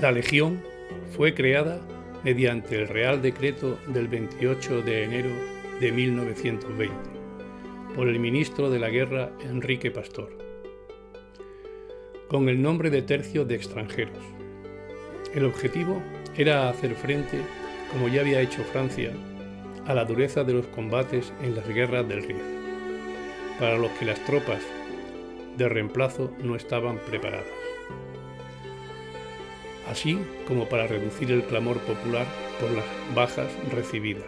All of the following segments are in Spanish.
La Legión fue creada mediante el Real Decreto del 28 de enero de 1920 por el ministro de la Guerra Enrique Pastor, con el nombre de Tercio de Extranjeros. El objetivo era hacer frente, como ya había hecho Francia, a la dureza de los combates en las guerras del Rif, para los que las tropas de reemplazo no estaban preparadas, así como para reducir el clamor popular por las bajas recibidas.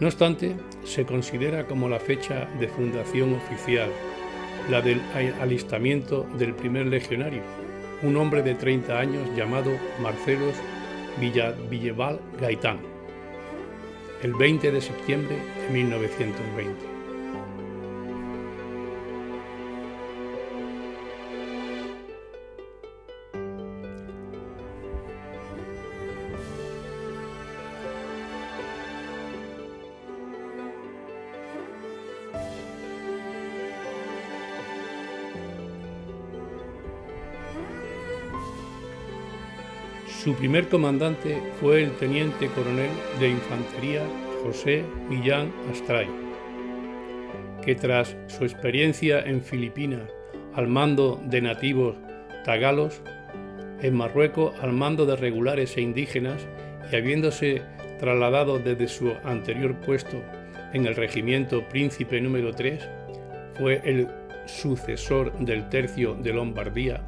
No obstante, se considera como la fecha de fundación oficial, la del alistamiento del primer legionario, un hombre de 30 años llamado Marcelos Villeval Gaitán, el 20 de septiembre de 1920. Su primer comandante fue el teniente coronel de infantería José Millán Astray, que tras su experiencia en Filipinas al mando de nativos tagalos, en Marruecos al mando de regulares e indígenas y habiéndose trasladado desde su anterior puesto en el regimiento Príncipe número 3, fue el sucesor del tercio de Lombardía,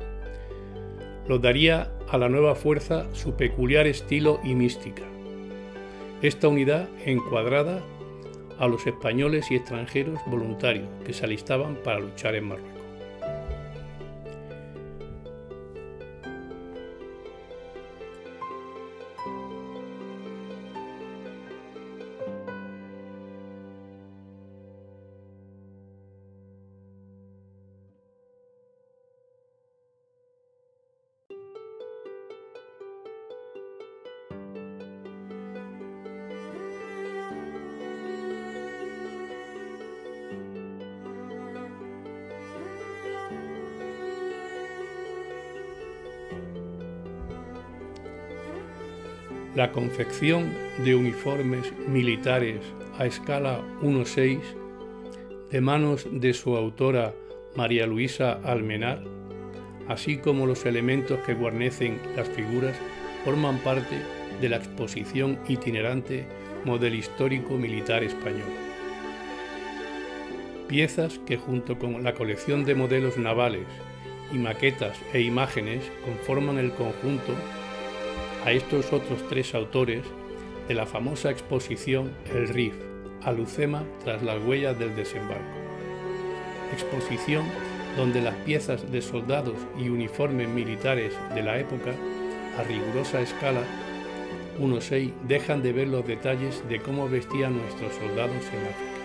lo daría a la nueva fuerza su peculiar estilo y mística. Esta unidad encuadrada a los españoles y extranjeros voluntarios que se alistaban para luchar en Marruecos. La confección de uniformes militares a escala 1.6 de manos de su autora María Luisa Almenar, así como los elementos que guarnecen las figuras, forman parte de la exposición itinerante Modelo Histórico Militar Español. Piezas que junto con la colección de modelos navales y maquetas e imágenes conforman el conjunto a estos otros tres autores de la famosa exposición El Rif, Alucema tras las huellas del desembarco. Exposición donde las piezas de soldados y uniformes militares de la época, a rigurosa escala 1.6, dejan de ver los detalles de cómo vestían nuestros soldados en África.